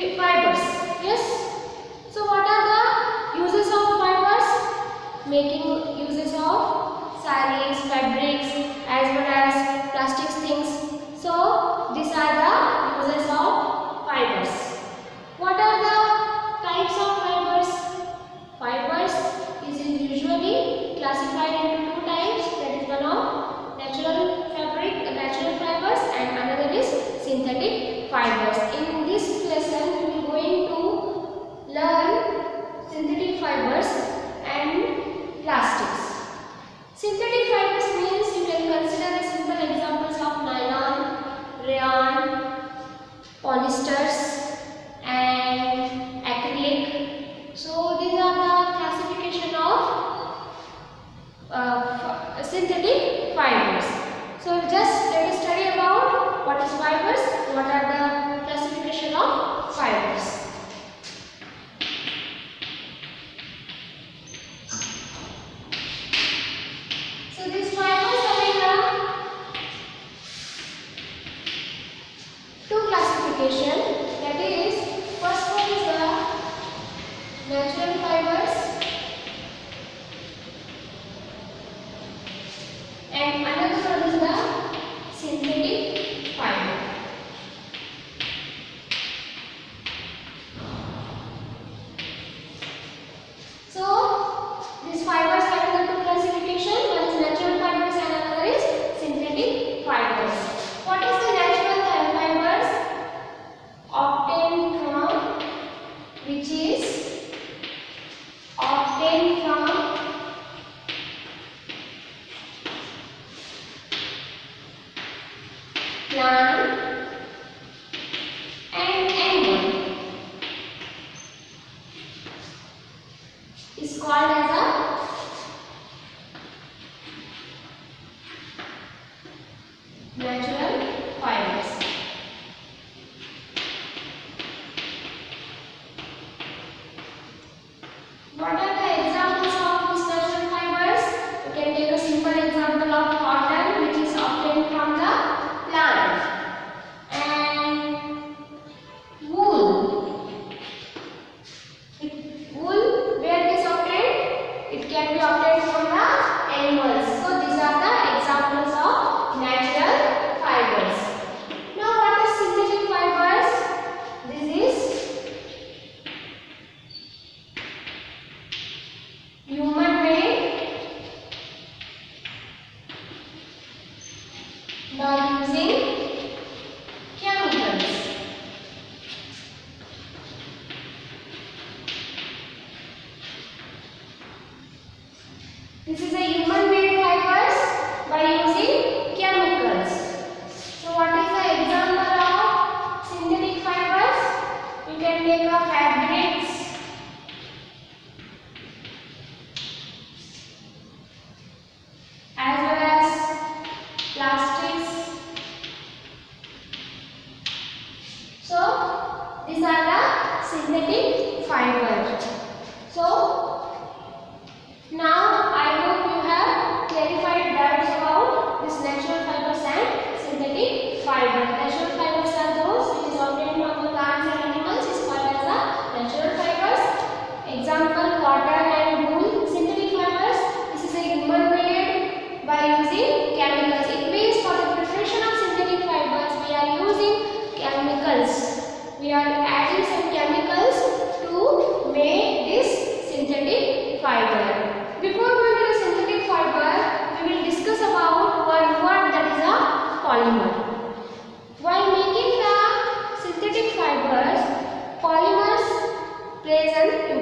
fibers. Yes. So what are the uses of fibers? Making polyester gradually sim.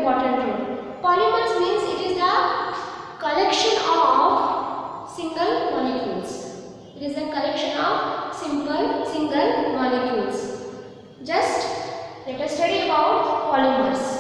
important role. Polymers means it is the collection of single molecules. It is a collection of simple single molecules. Just let us study about polymers.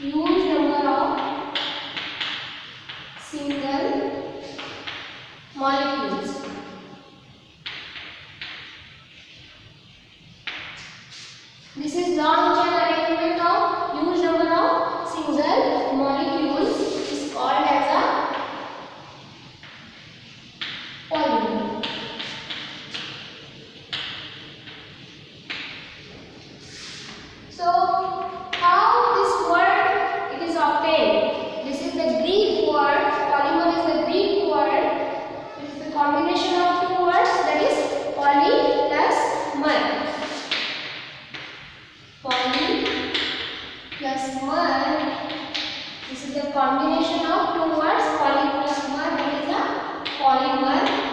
Use agora, ó. Sim, plus 1. This is the combination of two words poly plus 1. What is a polymer?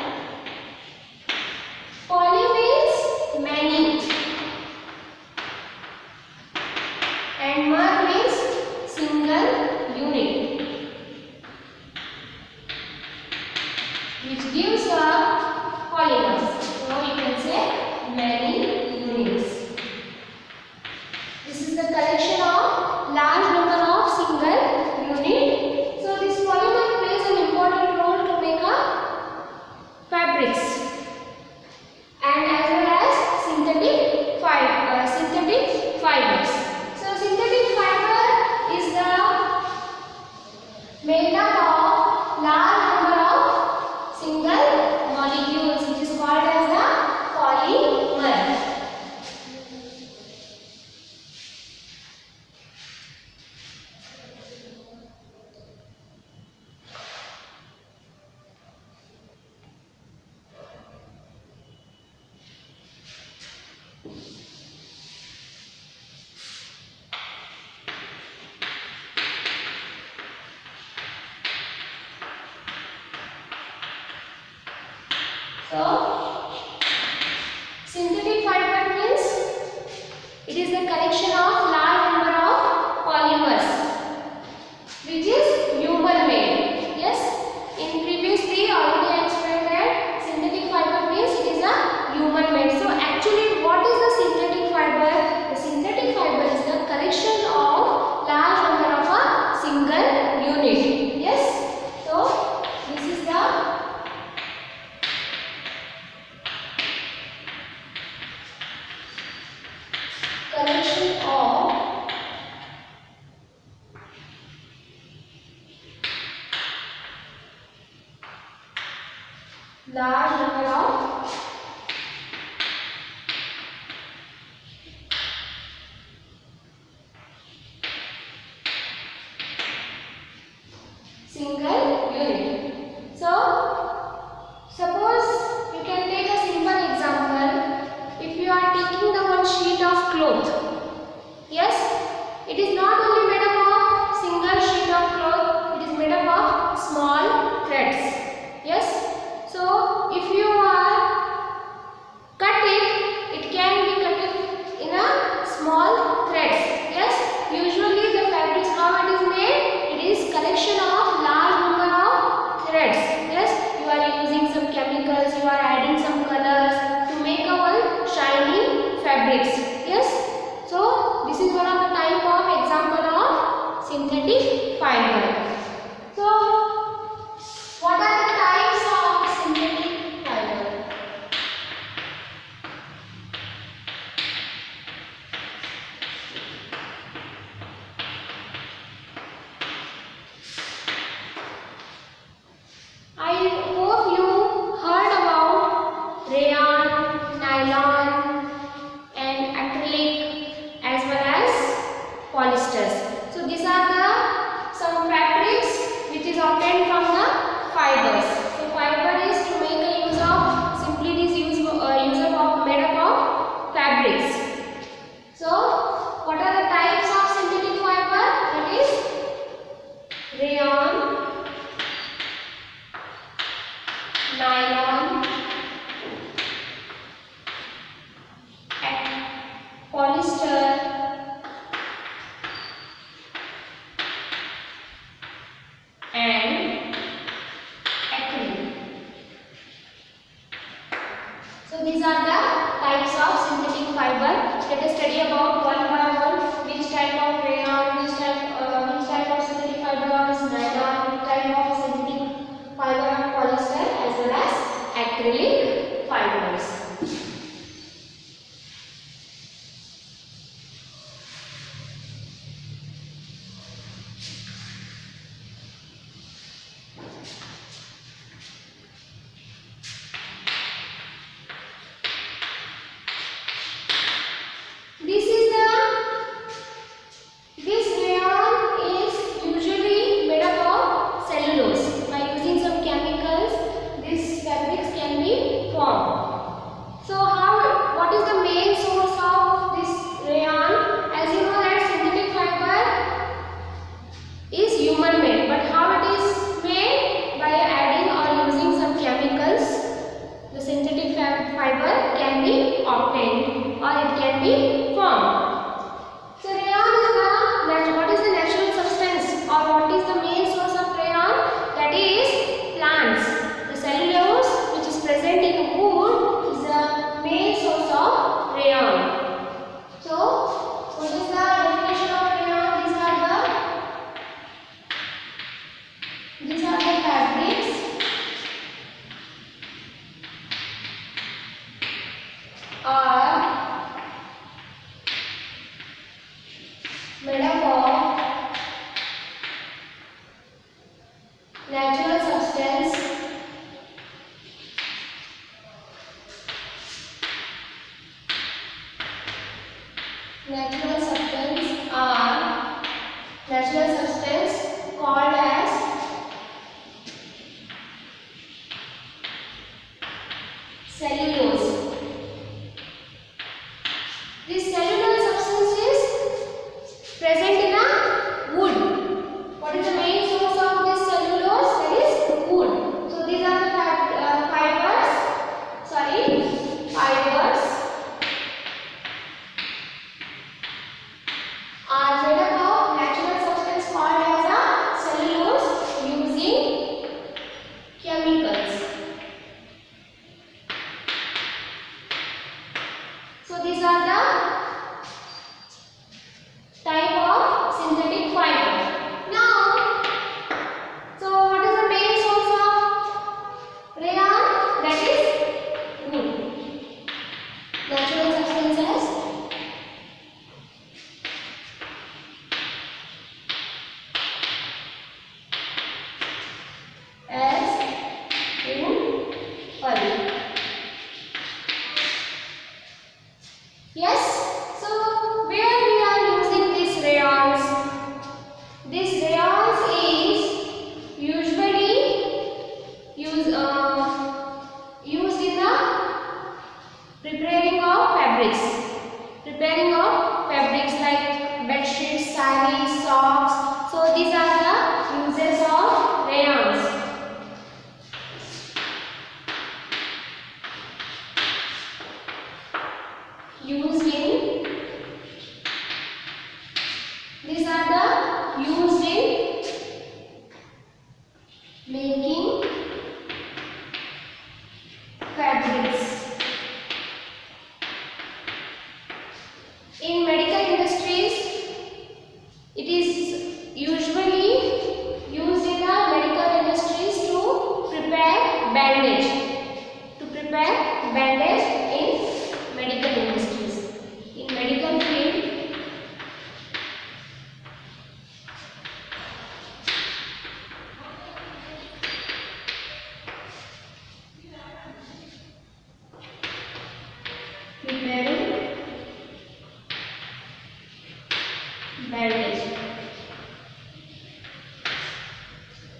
large number of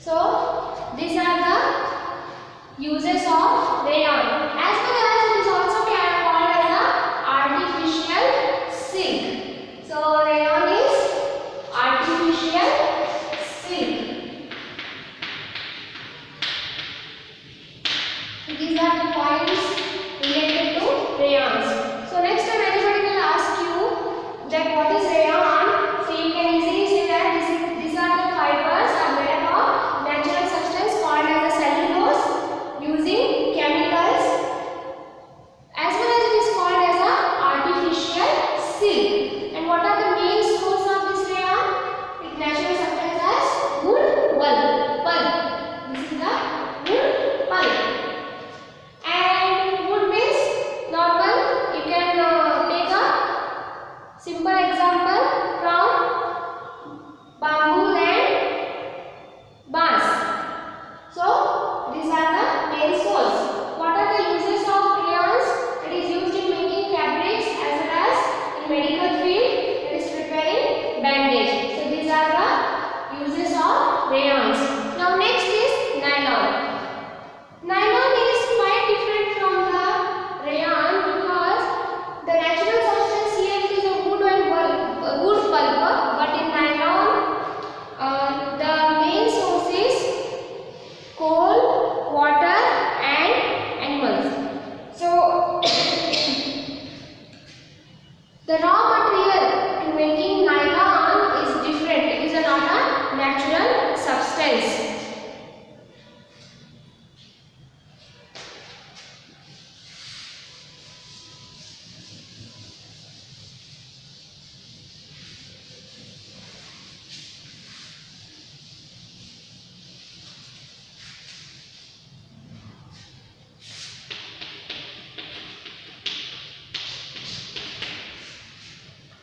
So these are the uses of rayon as well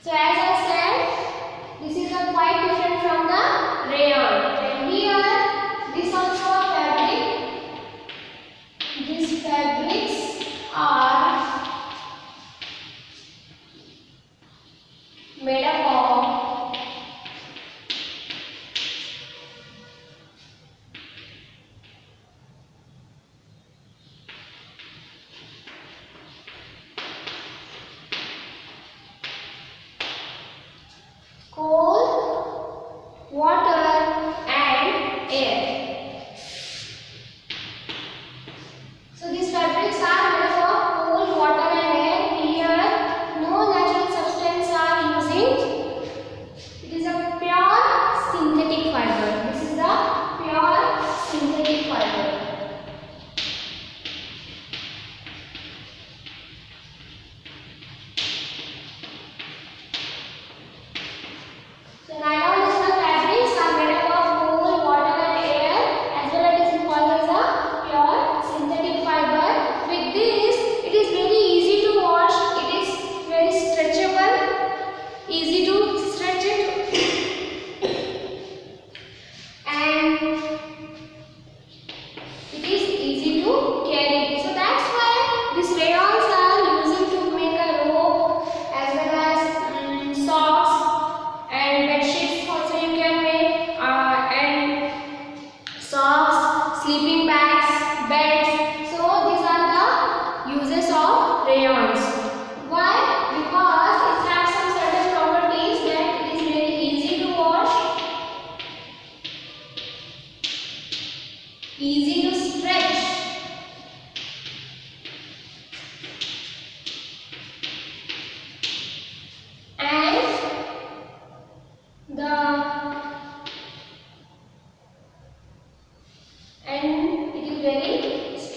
对而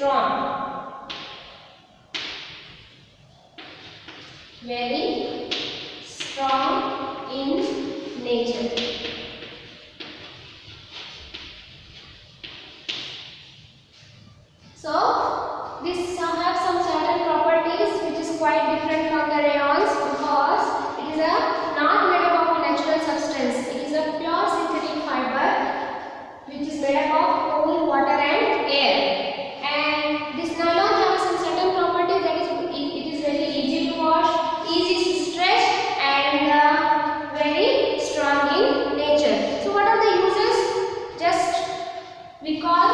strong. Very strong in nature what